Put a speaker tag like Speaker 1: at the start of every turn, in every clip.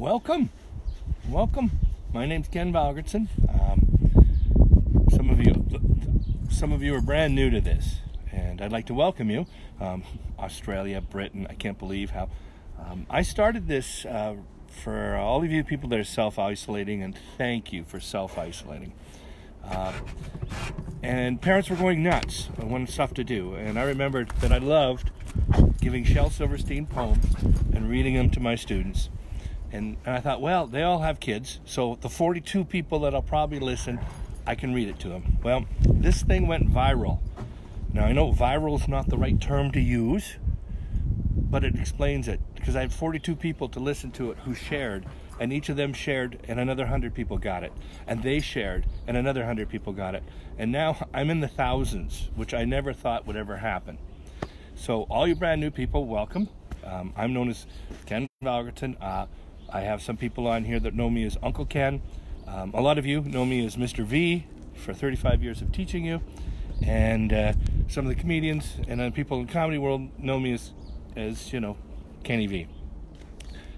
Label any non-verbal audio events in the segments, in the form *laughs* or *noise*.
Speaker 1: welcome, welcome. My name's Ken Valgardson. Um, some of you, some of you are brand new to this, and I'd like to welcome you. Um, Australia, Britain. I can't believe how. Um, I started this uh, for all of you people that are self-isolating, and thank you for self-isolating. Uh, and parents were going nuts. I wanted stuff to do, and I remembered that I loved giving Shel Silverstein poems and reading them to my students. And, and I thought, well, they all have kids, so the 42 people that'll probably listen, I can read it to them. Well, this thing went viral. Now, I know viral is not the right term to use, but it explains it because I had 42 people to listen to it who shared, and each of them shared, and another 100 people got it. And they shared, and another 100 people got it. And now *laughs* I'm in the thousands, which I never thought would ever happen. So, all you brand new people, welcome. Um, I'm known as Ken Valgardson. Uh, I have some people on here that know me as Uncle Ken. Um, a lot of you know me as Mr. V for 35 years of teaching you. And uh, some of the comedians and people in the comedy world know me as, as, you know, Kenny V.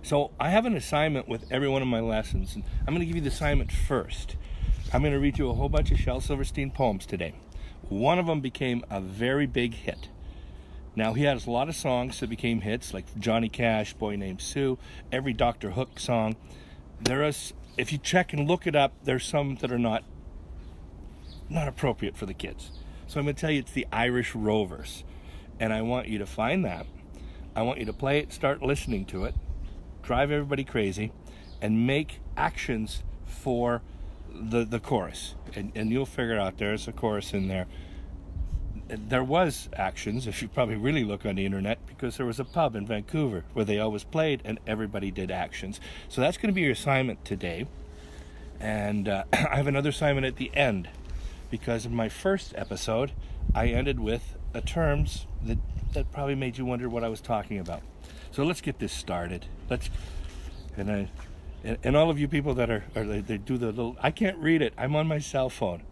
Speaker 1: So I have an assignment with every one of my lessons. And I'm going to give you the assignment first. I'm going to read you a whole bunch of Shel Silverstein poems today. One of them became a very big hit. Now he has a lot of songs that became hits, like Johnny Cash, Boy Named Sue, every Doctor Hook song. There is, if you check and look it up, there's some that are not not appropriate for the kids. So I'm going to tell you it's the Irish Rovers, and I want you to find that. I want you to play it, start listening to it, drive everybody crazy, and make actions for the the chorus, and and you'll figure it out. There's a chorus in there there was actions if you probably really look on the internet because there was a pub in Vancouver where they always played and everybody did actions. So that's going to be your assignment today. And uh, *clears throat* I have another assignment at the end because in my first episode I ended with a terms that that probably made you wonder what I was talking about. So let's get this started. Let's and I and, all of you people that are, are they, they do the little I can't read it. I'm on my cell phone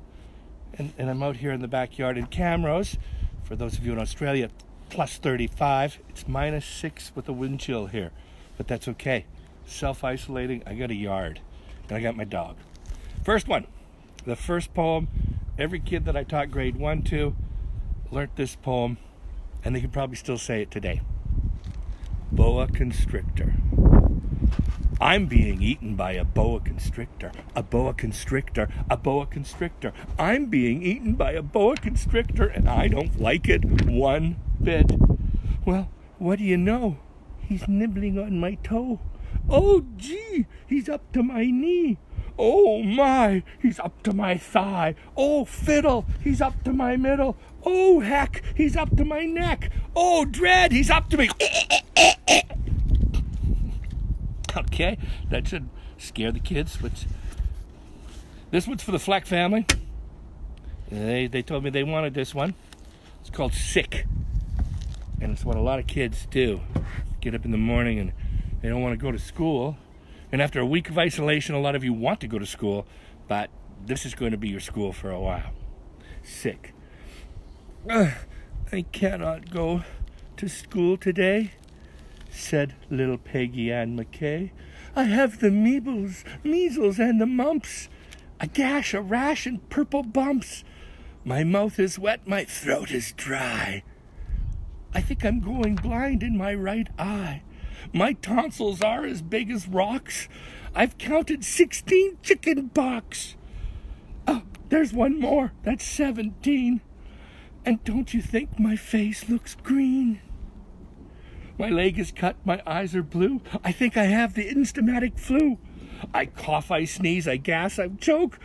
Speaker 1: and, and I'm out here in the backyard in Camrose. For those of you in Australia, plus 35. It's minus six with a wind chill here, but that's okay. Self isolating. I got a yard, and I got my dog. First one, the first poem. Every kid that I taught grade one to learnt this poem, and they could probably still say it today. Boa constrictor. I'm being eaten by a boa constrictor, a boa constrictor, a boa constrictor. I'm being eaten by a boa constrictor and I don't like it one bit. Well, what do you know? He's nibbling on my toe. Oh, gee, he's up to my knee. Oh my, he's up to my thigh. Oh fiddle, he's up to my middle. Oh heck, he's up to my neck. Oh dread, he's up to me. *laughs* *laughs* Okay, that should scare the kids. But this one's for the Fleck family. They they told me they wanted this one. It's called Sick, and it's what a lot of kids do. Get up in the morning and they don't want to go to school. And after a week of isolation, a lot of you want to go to school, but this is going to be your school for a while. Sick. Uh, I cannot go to school today said little Peggy Ann McKay. I have the measles, measles and the mumps, a gash, a rash, and purple bumps. My mouth is wet, my throat is dry. I think I'm going blind in my right eye. My tonsils are as big as rocks. I've counted 16 chicken pox. Oh, there's one more. That's 17. And don't you think my face looks green? My leg is cut, my eyes are blue. I think I have the instamatic flu. I cough, I sneeze, I gas, I choke.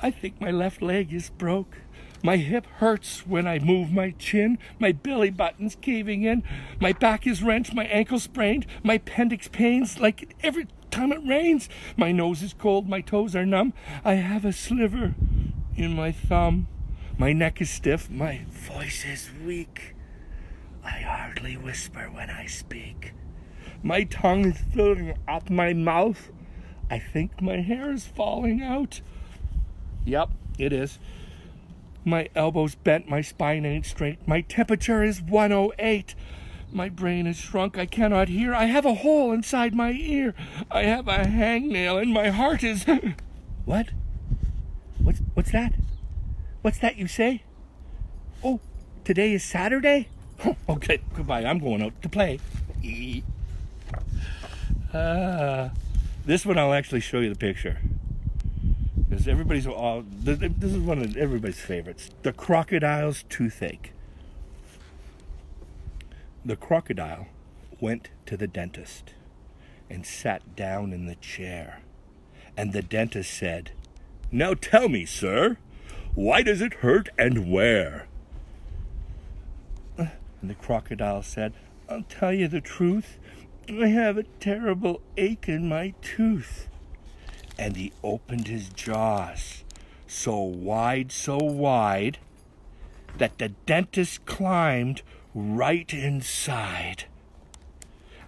Speaker 1: I think my left leg is broke. My hip hurts when I move my chin. My belly button's caving in. My back is wrenched, my ankle sprained. My appendix pains like every time it rains. My nose is cold, my toes are numb. I have a sliver in my thumb. My neck is stiff, my voice is weak. I hardly whisper when I speak. My tongue is filling up my mouth. I think my hair is falling out. Yep, it is. My elbows bent, my spine ain't straight. My temperature is 108. My brain is shrunk. I cannot hear. I have a hole inside my ear. I have a hangnail, and my heart is. *laughs* what? What's what's that? What's that you say? Oh, today is Saturday. *laughs* okay, goodbye. I'm going out to play. Uh, this one I'll actually show you the picture because everybody's all. This is one of everybody's favorites. The crocodile's toothache. The crocodile went to the dentist and sat down in the chair. And the dentist said, Now tell me, sir, why does it hurt and where? And the crocodile said, I'll tell you the truth. I have a terrible ache in my tooth. And he opened his jaws so wide, so wide, that the dentist climbed right inside.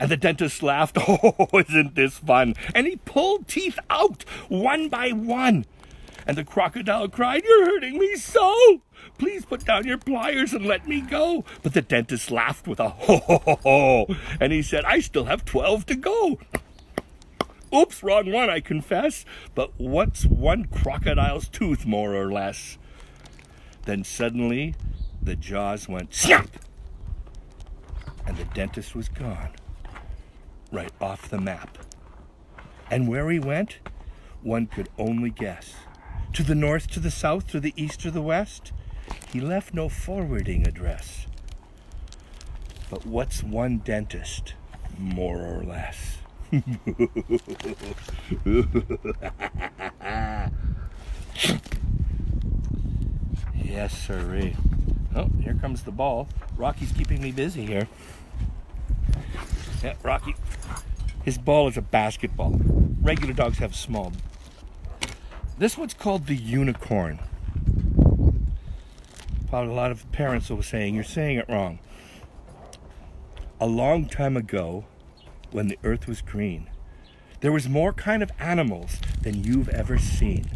Speaker 1: And the dentist laughed, *laughs* Oh, isn't this fun? And he pulled teeth out one by one. And the crocodile cried, You're hurting me so! Please put down your pliers and let me go. But the dentist laughed with a ho ho ho ho. And he said, I still have 12 to go. Oops, wrong one, I confess. But what's one crocodile's tooth, more or less? Then suddenly, the jaws went snap, and the dentist was gone, right off the map. And where he went, one could only guess. To the north, to the south, to the east, or the west? He left no forwarding address. But what's one dentist, more or less? *laughs* yes, sirree. Oh, here comes the ball. Rocky's keeping me busy here. Yeah, Rocky. His ball is a basketball. Regular dogs have small this one's called the unicorn. A lot of parents be saying, you're saying it wrong. A long time ago, when the earth was green, there was more kind of animals than you've ever seen.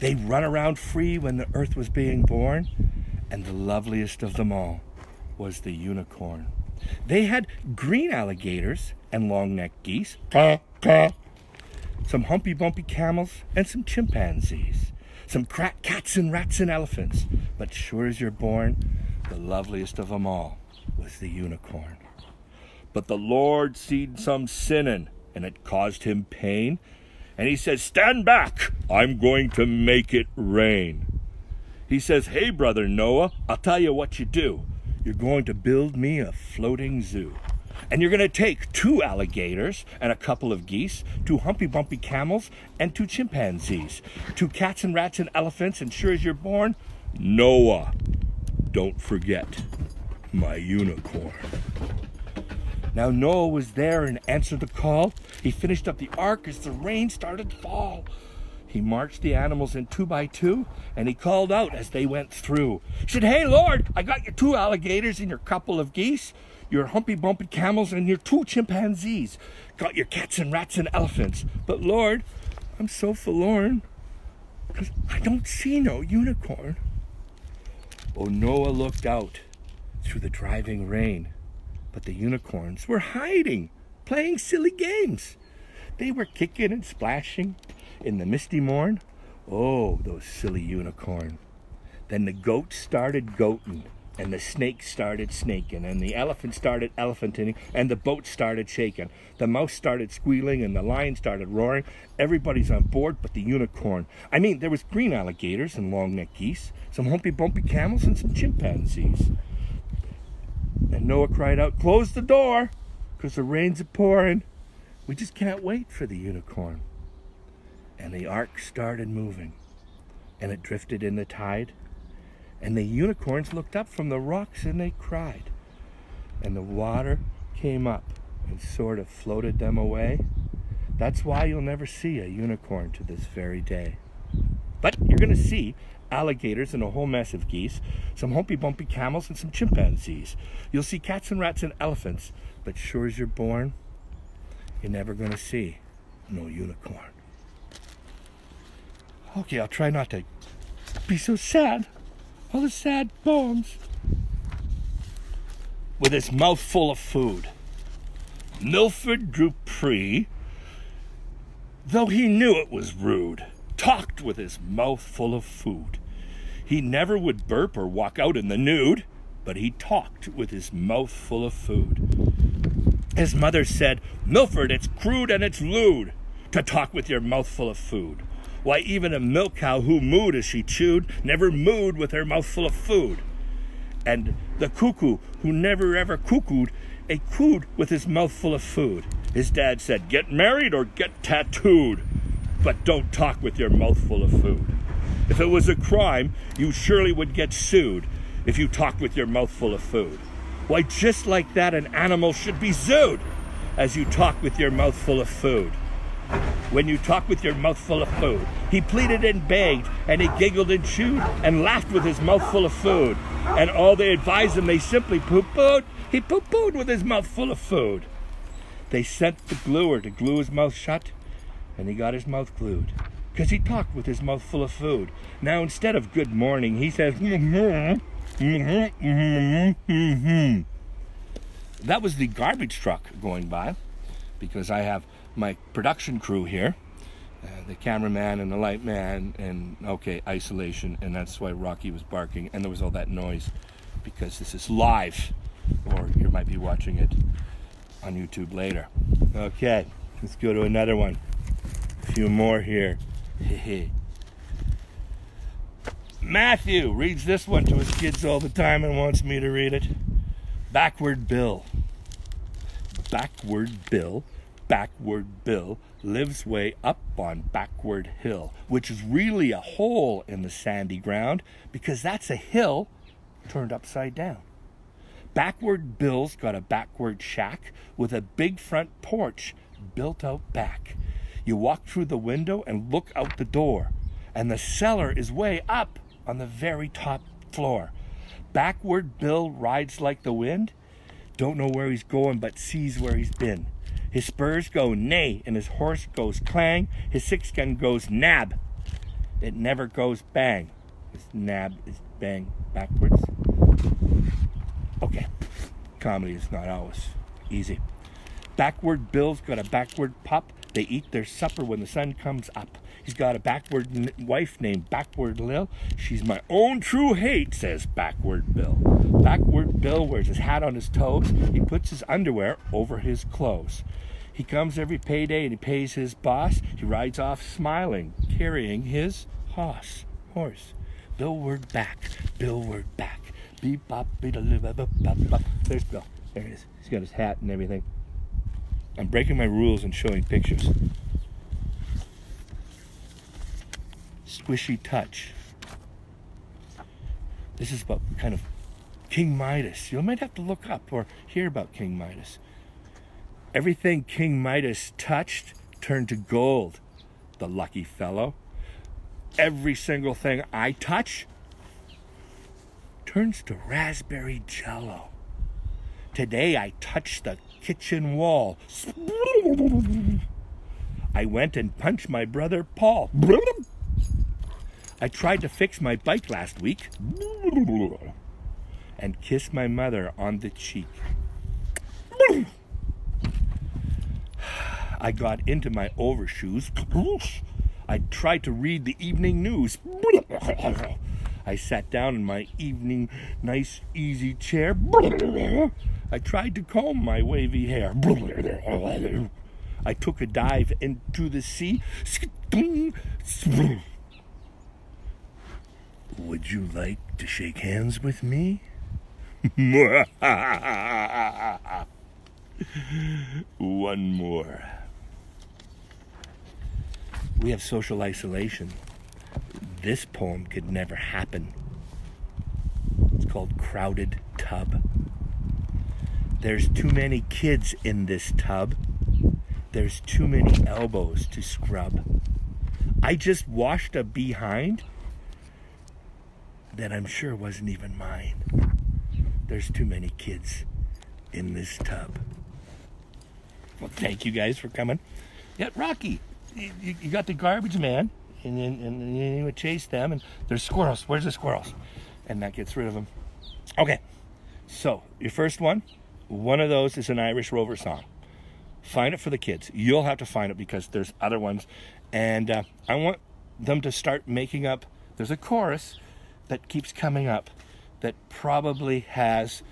Speaker 1: They'd run around free when the earth was being born, and the loveliest of them all was the unicorn. They had green alligators and long-necked geese *laughs* some humpy bumpy camels, and some chimpanzees, some crack cats and rats and elephants. But sure as you're born, the loveliest of them all was the unicorn. But the Lord seed some sinning, and it caused him pain. And he says, Stand back, I'm going to make it rain. He says, Hey, brother Noah, I'll tell you what you do. You're going to build me a floating zoo. And you're going to take two alligators and a couple of geese, two humpy bumpy camels, and two chimpanzees, two cats and rats and elephants, and sure as you're born, Noah. Don't forget my unicorn. Now Noah was there and answered the call. He finished up the ark as the rain started to fall. He marched the animals in two by two, and he called out as they went through. He said, Hey, Lord, I got your two alligators and your couple of geese your humpy bumpy camels, and your two chimpanzees. Got your cats and rats and elephants. But Lord, I'm so forlorn because I don't see no unicorn. Oh, Noah looked out through the driving rain, but the unicorns were hiding, playing silly games. They were kicking and splashing in the misty morn. Oh, those silly unicorn. Then the goat started goating and the snake started snaking, and the elephant started elephanting, and the boat started shaking. The mouse started squealing, and the lion started roaring. Everybody's on board but the unicorn. I mean, there was green alligators and long-necked geese, some humpy bumpy camels, and some chimpanzees. And Noah cried out, Close the door, because the rain's a pouring. We just can't wait for the unicorn. And the ark started moving, and it drifted in the tide and the unicorns looked up from the rocks and they cried. And the water came up and sort of floated them away. That's why you'll never see a unicorn to this very day. But you're going to see alligators and a whole mess of geese, some humpy bumpy camels, and some chimpanzees. You'll see cats and rats and elephants, but sure as you're born, you're never going to see no unicorn. Okay, I'll try not to be so sad all the sad poems. with his mouth full of food. Milford Dupree, though he knew it was rude, talked with his mouth full of food. He never would burp or walk out in the nude, but he talked with his mouth full of food. His mother said, Milford, it's crude and it's lewd to talk with your mouth full of food. Why, even a milk cow who mooed as she chewed never mooed with her mouth full of food. And the cuckoo who never ever cuckooed, a cooed with his mouth full of food. His dad said, Get married or get tattooed, but don't talk with your mouth full of food. If it was a crime, you surely would get sued if you talked with your mouth full of food. Why, just like that, an animal should be zooed as you talk with your mouth full of food. When you talk with your mouth full of food, he pleaded and begged, and he giggled and chewed, and laughed with his mouth full of food. And all they advised him, they simply poo pooed. He poo pooed with his mouth full of food. They sent the gluer to glue his mouth shut, and he got his mouth glued because he talked with his mouth full of food. Now, instead of good morning, he says, mm-hmm, mm-hmm, mm-hmm, mm-hmm. That was the garbage truck going by because I have my production crew here uh, the cameraman and the light man, and okay, isolation, and that's why Rocky was barking, and there was all that noise because this is live, or you might be watching it on YouTube later. Okay, let's go to another one. A few more here. *laughs* Matthew reads this one to his kids all the time and wants me to read it. Backward Bill. Backward Bill, backward Bill lives way up on Backward Hill, which is really a hole in the sandy ground because that's a hill turned upside down. Backward Bill's got a backward shack with a big front porch built out back. You walk through the window and look out the door, and the cellar is way up on the very top floor. Backward Bill rides like the wind, don't know where he's going, but sees where he's been. His spurs go neigh, and his horse goes clang. His six gun goes nab. It never goes bang. His nab is bang backwards. Okay, comedy is not always easy. Backward Bill's got a backward pup. They eat their supper when the sun comes up. He's got a backward wife named Backward Lil. She's my own true hate, says Backward Bill. Backward Bill wears his hat on his toes. He puts his underwear over his clothes. He comes every payday and he pays his boss. He rides off smiling, carrying his hoss, horse. Billward back, Billward back. Beep bop, beep bop, bop. There's Bill. There he is. He's got his hat and everything. I'm breaking my rules and showing pictures. Squishy touch. This is about kind of King Midas. You might have to look up or hear about King Midas. Everything King Midas touched turned to gold, the lucky fellow. Every single thing I touch turns to raspberry jello. Today I touched the kitchen wall. *laughs* I went and punched my brother Paul. *laughs* I tried to fix my bike last week and kissed my mother on the cheek. I got into my overshoes. I tried to read the evening news. I sat down in my evening nice easy chair. I tried to comb my wavy hair. I took a dive into the sea. Would you like to shake hands with me? *laughs* One more. We have social isolation. This poem could never happen. It's called Crowded Tub. There's too many kids in this tub. There's too many elbows to scrub. I just washed a behind that I'm sure wasn't even mine. There's too many kids in this tub. Well, thank you guys for coming. Yeah, Rocky, you, you got the garbage man, and then and, and you would chase them, and there's squirrels. Where's the squirrels? And that gets rid of them. Okay, So, your first one, one of those is an Irish Rover song. Find it for the kids. You'll have to find it because there's other ones. And uh, I want them to start making up. There's a chorus that keeps coming up that probably has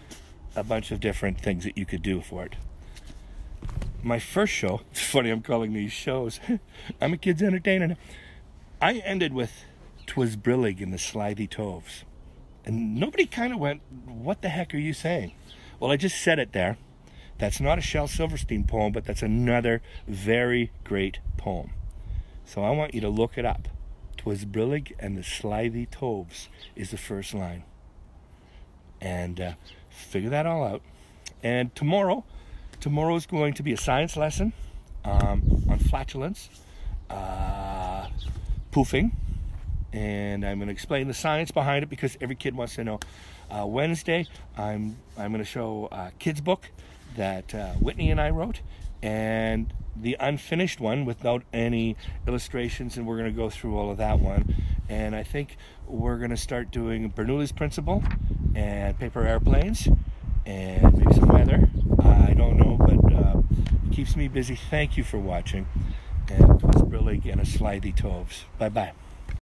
Speaker 1: a bunch of different things that you could do for it. My first show, *laughs* it's funny I'm calling these shows, *laughs* I'm a kid's entertainer. I ended with Twas Brillig and the Slithy Toves. And nobody kind of went, What the heck are you saying? Well, I just said it there. That's not a Shel Silverstein poem, but that's another very great poem. So I want you to look it up. Twas brillig and the slithy toves is the first line. And uh, figure that all out. And tomorrow, tomorrow is going to be a science lesson um, on flatulence, uh, poofing, and I'm going to explain the science behind it because every kid wants to know. Uh, Wednesday, I'm I'm going to show a kids book that uh, Whitney and I wrote, and the unfinished one without any illustrations, and we're going to go through all of that one. And I think we're going to start doing Bernoulli's principle and paper airplanes and maybe some weather. I don't know, but uh, it keeps me busy. Thank you for watching. And it was brillig and a slithy toves. Bye bye.